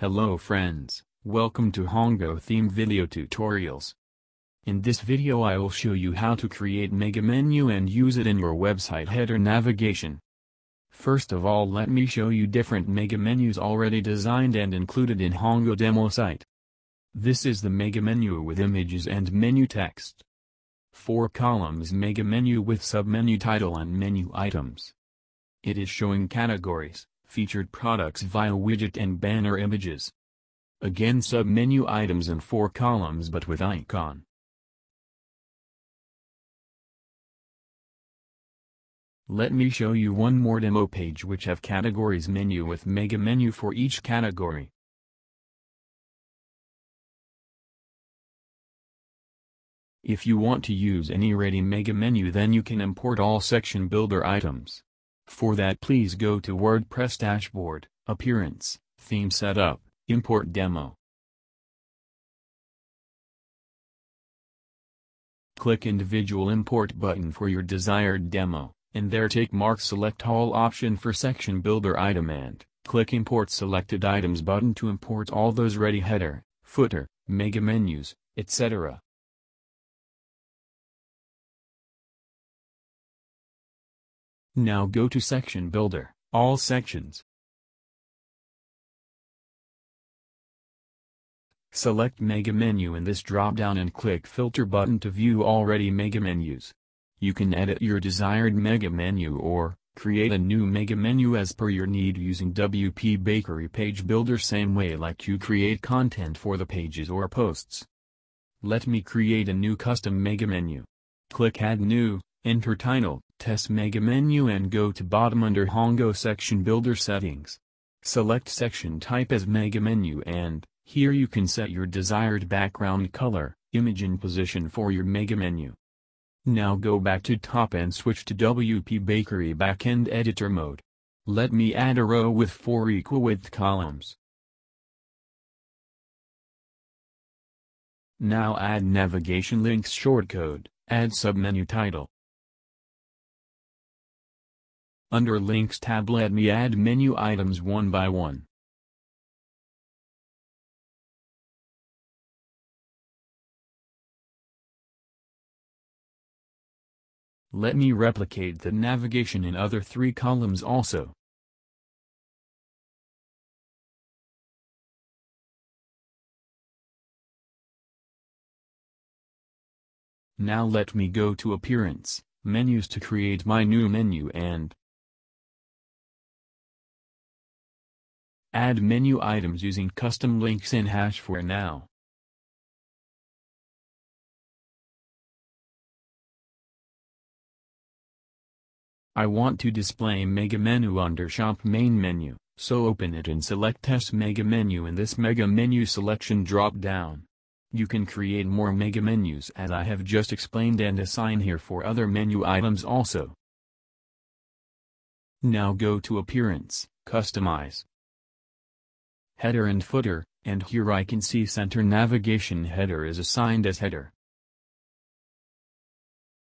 Hello friends, welcome to Hongo theme video tutorials. In this video I will show you how to create mega menu and use it in your website header navigation. First of all let me show you different mega menus already designed and included in Hongo demo site. This is the mega menu with images and menu text. 4 columns mega menu with submenu title and menu items. It is showing categories, featured products via widget and banner images. Again submenu items in 4 columns but with icon. Let me show you one more demo page which have categories menu with mega menu for each category. If you want to use any ready mega menu then you can import all section builder items. For that please go to WordPress dashboard, Appearance, Theme Setup, Import Demo. Click Individual Import button for your desired demo, and there take Mark Select All option for Section Builder item and click Import Selected Items button to import all those ready header, footer, mega menus, etc. Now go to Section Builder, All Sections. Select Mega Menu in this drop-down and click Filter button to view already mega menus. You can edit your desired mega menu or create a new mega menu as per your need using WP Bakery Page Builder same way like you create content for the pages or posts. Let me create a new custom mega menu. Click Add New, enter title, Test Mega menu and go to bottom under Hongo section Builder settings. Select section type as Mega menu and, here you can set your desired background color, image and position for your Mega menu. Now go back to top and switch to WP Bakery Backend Editor mode. Let me add a row with 4 equal width columns. Now add navigation links shortcode, add submenu title. Under Links tab let me add menu items one by one. Let me replicate the navigation in other three columns also. Now let me go to Appearance, Menus to create my new menu and Add menu items using custom links in hash for now. I want to display Mega Menu under Shop Main Menu, so open it and select Test Mega Menu in this Mega Menu selection drop-down. You can create more Mega Menus as I have just explained and assign here for other menu items also. Now go to Appearance, Customize, header and footer, and here I can see center navigation header is assigned as header.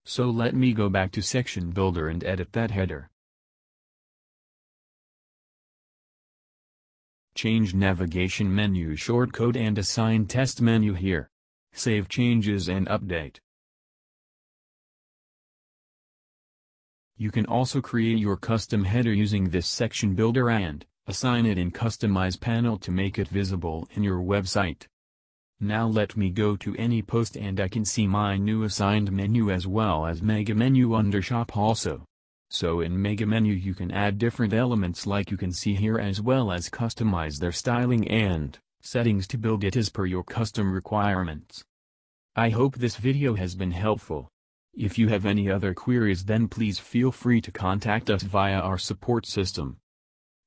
So let me go back to section builder and edit that header. Change navigation menu shortcode and assign test menu here. Save changes and update. You can also create your custom header using this section builder and Assign it in Customize panel to make it visible in your website. Now let me go to any post and I can see my new assigned menu as well as Mega Menu under Shop also. So in Mega Menu you can add different elements like you can see here as well as customize their styling and settings to build it as per your custom requirements. I hope this video has been helpful. If you have any other queries then please feel free to contact us via our support system.